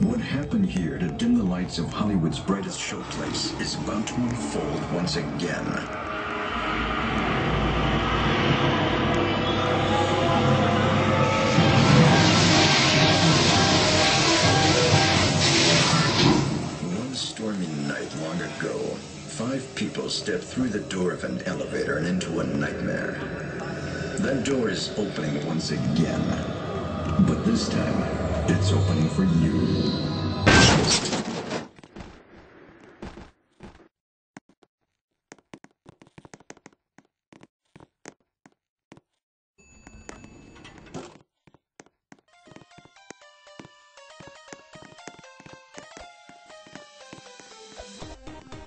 What happened here to dim the lights of Hollywood's brightest showplace is about to unfold once again. Long ago, five people stepped through the door of an elevator and into a nightmare. That door is opening once again. But this time, it's opening for you.